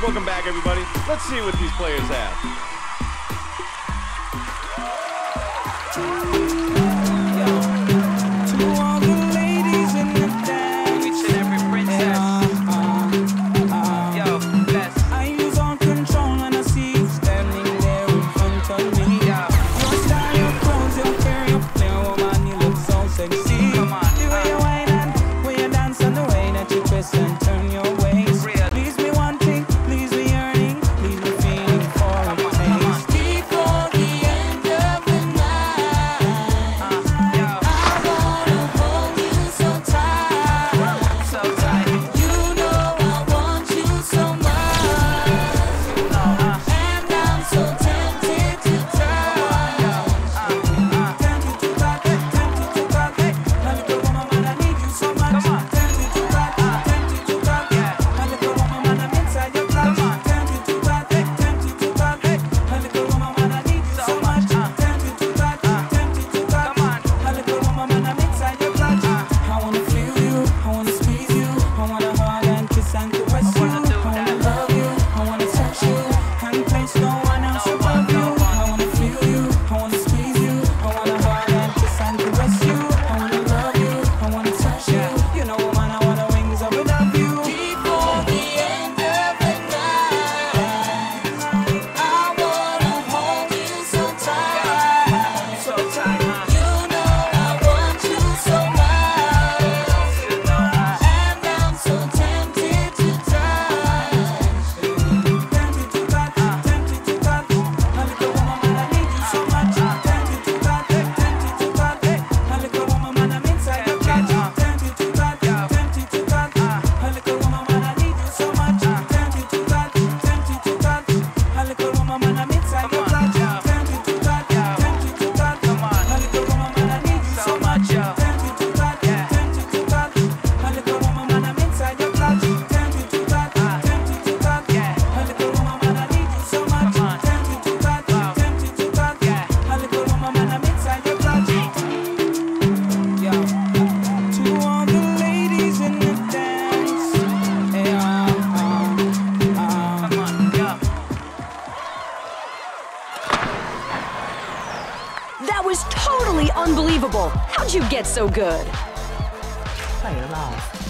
Welcome back, everybody. Let's see what these players have. That was totally unbelievable. How'd you get so good? Play it off.